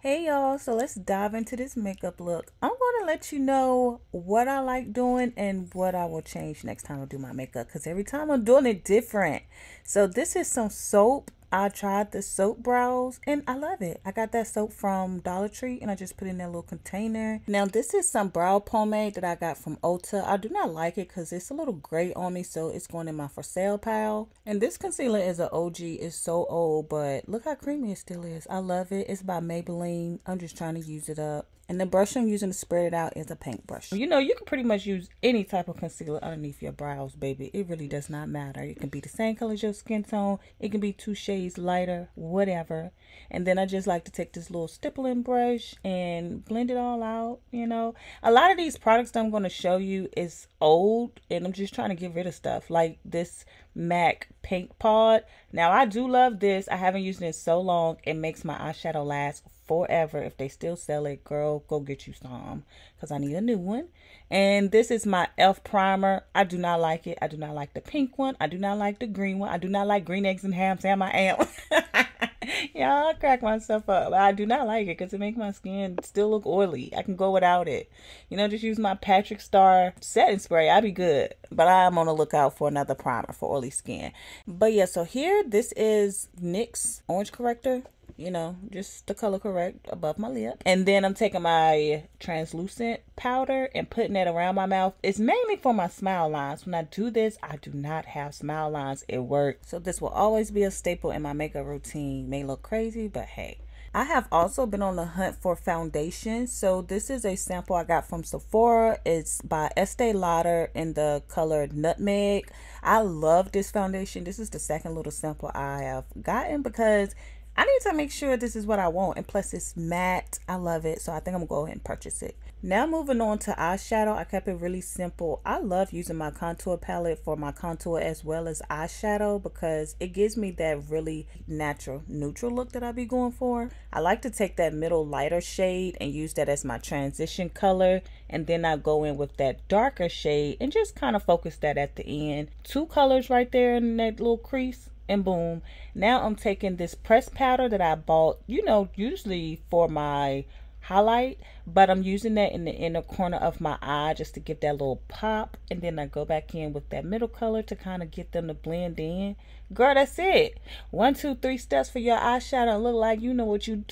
Hey y'all, so let's dive into this makeup look. I'm going to let you know what I like doing and what I will change next time I do my makeup because every time I'm doing it different. So this is some soap I tried the soap brows and I love it. I got that soap from Dollar Tree and I just put in that little container. Now this is some brow pomade that I got from Ulta. I do not like it because it's a little gray on me so it's going in my for sale pile. And this concealer is an OG. It's so old but look how creamy it still is. I love it. It's by Maybelline. I'm just trying to use it up. And the brush I'm using to spread it out is a paintbrush. You know, you can pretty much use any type of concealer underneath your brows, baby. It really does not matter. It can be the same color as your skin tone. It can be two shades lighter, whatever. And then I just like to take this little stippling brush and blend it all out, you know. A lot of these products I'm going to show you is old and I'm just trying to get rid of stuff. Like this MAC Paint Pot. Now, I do love this. I haven't used it so long. It makes my eyeshadow last forever. If they still sell it, girl, go get you some because I need a new one. And this is my e.l.f. primer. I do not like it. I do not like the pink one. I do not like the green one. I do not like green eggs and ham. Sam, I am. Y'all crack myself up. I do not like it because it makes my skin still look oily. I can go without it. You know, just use my Patrick Starr setting spray. I'll be good. But I'm on the lookout for another primer for oily skin. But yeah, so here, this is NYX Orange Corrector you know, just the color correct above my lip. And then I'm taking my translucent powder and putting it around my mouth. It's mainly for my smile lines. When I do this, I do not have smile lines. It works. So this will always be a staple in my makeup routine. May look crazy, but hey. I have also been on the hunt for foundation. So this is a sample I got from Sephora. It's by Estee Lauder in the color Nutmeg. I love this foundation. This is the second little sample I have gotten because I need to make sure this is what I want. And plus it's matte. I love it. So I think I'm going to go ahead and purchase it. Now moving on to eyeshadow. I kept it really simple. I love using my contour palette for my contour as well as eyeshadow because it gives me that really natural neutral look that I be going for. I like to take that middle lighter shade and use that as my transition color. And then I go in with that darker shade and just kind of focus that at the end. Two colors right there in that little crease and boom. Now i'm taking this pressed powder that i bought you know usually for my highlight but i'm using that in the inner corner of my eye just to give that little pop. And then i go back in with that middle color to kind of get them to blend in. Girl that's it. One two three steps for your eyeshadow. Look like you know what you're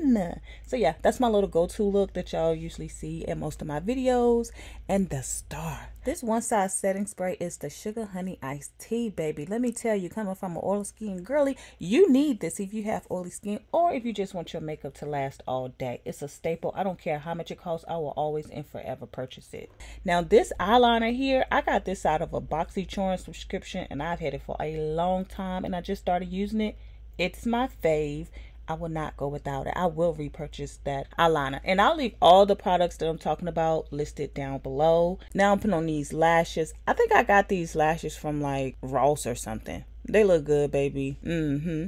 doing so yeah that's my little go-to look that y'all usually see in most of my videos. And the star. This one size setting spray is the sugar honey iced tea baby. Let me tell you coming from an oily skin girly you need this if you have oily skin or if you just want your makeup to last all day. It's a staple. I don't care how much it costs. I will always and forever purchase it. Now this eyeliner here i got this out of a boxycharm subscription and i've had it for a long time and i just started using it. It's my fave I will not go without it. I will repurchase that eyeliner. And I'll leave all the products that I'm talking about listed down below. Now I'm putting on these lashes. I think I got these lashes from like Ross or something. They look good, baby. Mm-hmm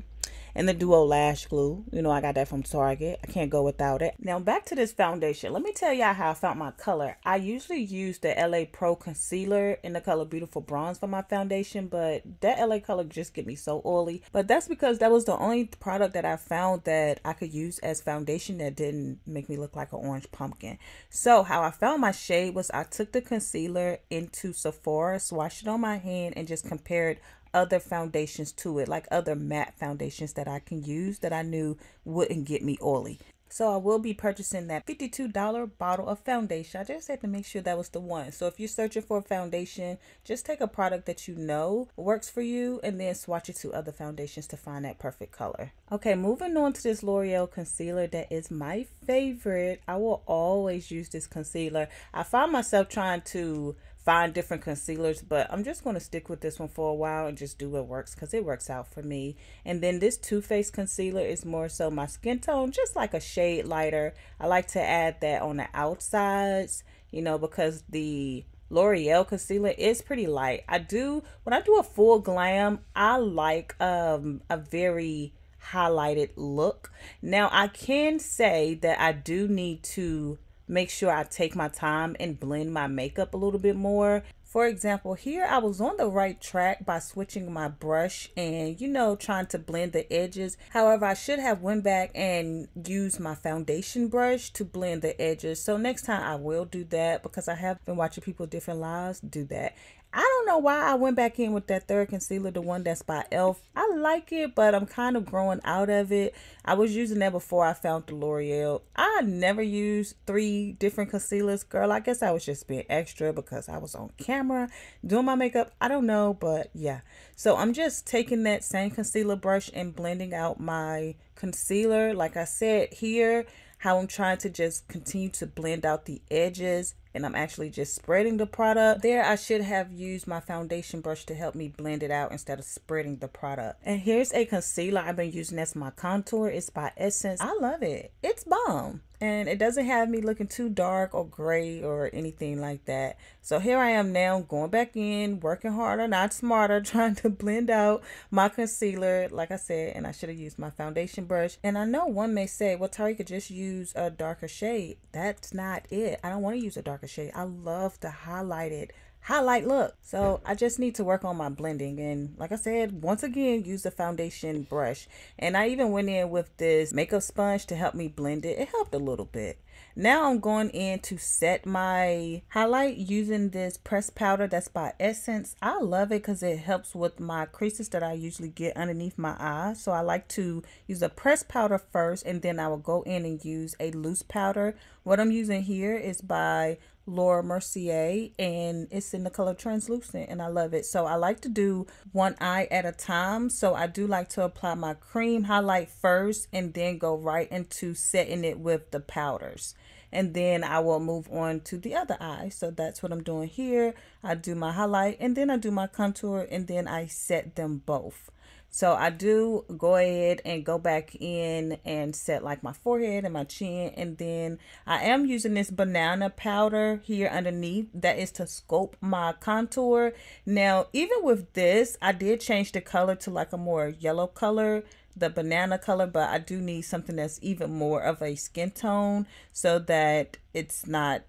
and the Duo Lash Glue. You know, I got that from Target. I can't go without it. Now, back to this foundation. Let me tell y'all how I found my color. I usually use the LA Pro Concealer in the color Beautiful Bronze for my foundation, but that LA color just get me so oily. But that's because that was the only product that I found that I could use as foundation that didn't make me look like an orange pumpkin. So how I found my shade was I took the concealer into Sephora, swatched it on my hand, and just compared other foundations to it, like other matte foundations that I can use that I knew wouldn't get me oily. So I will be purchasing that $52 bottle of foundation. I just had to make sure that was the one. So if you're searching for a foundation, just take a product that you know works for you and then swatch it to other foundations to find that perfect color. Okay, moving on to this L'Oreal concealer that is my favorite. I will always use this concealer. I find myself trying to find different concealers, but I'm just going to stick with this one for a while and just do what works because it works out for me. And then this Too Faced concealer is more so my skin tone, just like a shade lighter. I like to add that on the outsides, you know, because the L'Oreal concealer is pretty light. I do, when I do a full glam, I like um a very highlighted look. Now, I can say that I do need to make sure I take my time and blend my makeup a little bit more. For example, here I was on the right track by switching my brush and, you know, trying to blend the edges. However, I should have went back and used my foundation brush to blend the edges. So next time I will do that because I have been watching people different lives do that. I don't know why I went back in with that third concealer, the one that's by e.l.f. I like it, but I'm kind of growing out of it. I was using that before I found the L'Oreal. I never used three different concealers. Girl, I guess I was just being extra because I was on camera doing my makeup. I don't know, but yeah. So I'm just taking that same concealer brush and blending out my concealer. Like I said here, how I'm trying to just continue to blend out the edges and I'm actually just spreading the product. There I should have used my foundation brush to help me blend it out instead of spreading the product. And here's a concealer I've been using as my contour. It's by Essence. I love it. It's bomb and it doesn't have me looking too dark or gray or anything like that. So here I am now going back in, working harder, not smarter, trying to blend out my concealer, like I said, and I should have used my foundation brush. And I know one may say, well, Tari could just use a darker shade. That's not it. I don't want to use a darker shade. I love to highlight it highlight look. So I just need to work on my blending. And like I said, once again, use the foundation brush. And I even went in with this makeup sponge to help me blend it. It helped a little bit. Now I'm going in to set my highlight using this pressed powder that's by Essence. I love it because it helps with my creases that I usually get underneath my eyes. So I like to use a pressed powder first and then I will go in and use a loose powder. What I'm using here is by Laura Mercier and it's in the color translucent and I love it. So I like to do one eye at a time. So I do like to apply my cream highlight first and then go right into setting it with the powders. And then I will move on to the other eye. So that's what I'm doing here. I do my highlight and then I do my contour and then I set them both. So I do go ahead and go back in and set like my forehead and my chin. And then I am using this banana powder here underneath. That is to sculpt my contour. Now, even with this, I did change the color to like a more yellow color the banana color, but I do need something that's even more of a skin tone so that it's not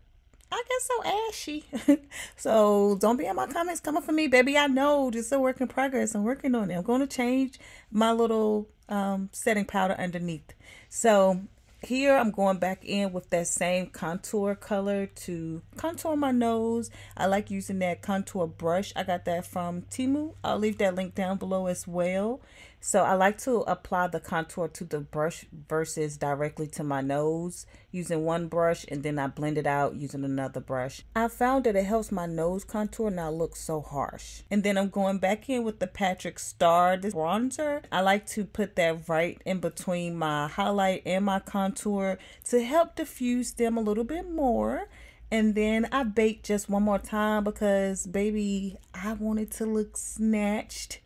I get so ashy. so don't be in my comments coming for me, baby. I know this is a work in progress. I'm working on it. I'm going to change my little um, setting powder underneath. So here I'm going back in with that same contour color to contour my nose. I like using that contour brush. I got that from Temu. I'll leave that link down below as well. So I like to apply the contour to the brush versus directly to my nose using one brush and then I blend it out using another brush. I found that it helps my nose contour not look so harsh. And then I'm going back in with the Patrick Starr this bronzer. I like to put that right in between my highlight and my contour to help diffuse them a little bit more. And then I bake just one more time because baby, I want it to look snatched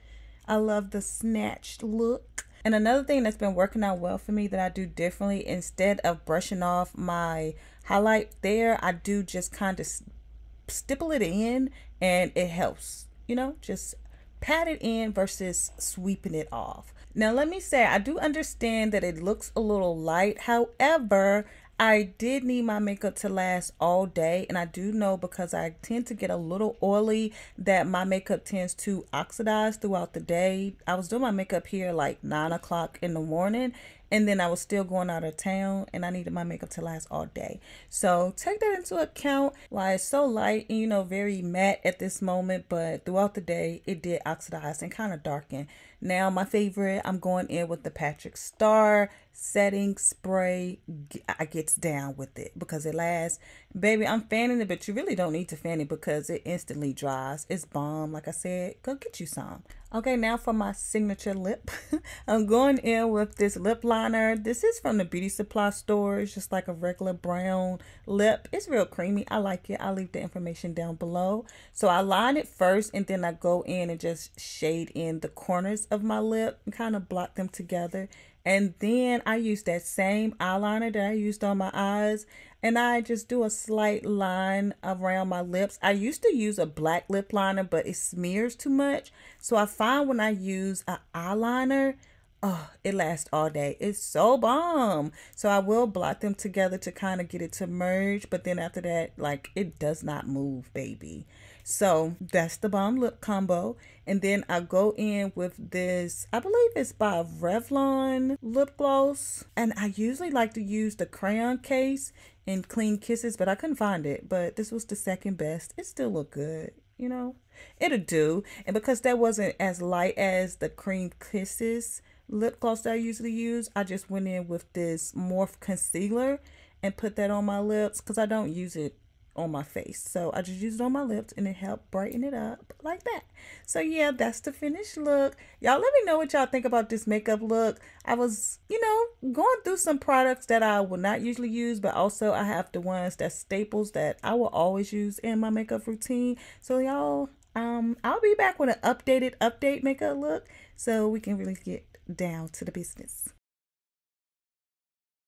I love the snatched look. And another thing that's been working out well for me that I do differently, instead of brushing off my highlight there, I do just kind of stipple it in and it helps, you know, just pat it in versus sweeping it off. Now, let me say, I do understand that it looks a little light. However, I did need my makeup to last all day and I do know because I tend to get a little oily that my makeup tends to oxidize throughout the day. I was doing my makeup here like 9 o'clock in the morning and then I was still going out of town and I needed my makeup to last all day. So take that into account why it's so light and you know very matte at this moment but throughout the day it did oxidize and kind of darken. Now my favorite, I'm going in with the Patrick Starr setting spray. I gets down with it because it lasts. Baby, I'm fanning it, but you really don't need to fan it because it instantly dries. It's bomb. Like I said, go get you some. Okay, now for my signature lip. I'm going in with this lip liner. This is from the beauty supply store. It's just like a regular brown lip. It's real creamy. I like it. I'll leave the information down below. So I line it first and then I go in and just shade in the corners of my lip and kind of block them together. And then I use that same eyeliner that I used on my eyes and I just do a slight line around my lips. I used to use a black lip liner, but it smears too much. So I find when I use an eyeliner oh, it lasts all day. It's so bomb. So I will blot them together to kind of get it to merge, but then after that, like it does not move, baby. So that's the bomb lip combo. And then I go in with this, I believe it's by Revlon lip gloss. And I usually like to use the crayon case in Clean Kisses, but I couldn't find it. But this was the second best. It still looked good, you know? It'll do. And because that wasn't as light as the Cream Kisses lip gloss that I usually use, I just went in with this Morphe concealer and put that on my lips because I don't use it on my face. So I just used it on my lips and it helped brighten it up like that. So yeah, that's the finished look. Y'all let me know what y'all think about this makeup look. I was, you know, going through some products that I will not usually use, but also I have the ones that staples that I will always use in my makeup routine. So y'all, um, I'll be back with an updated update makeup look so we can really get down to the business.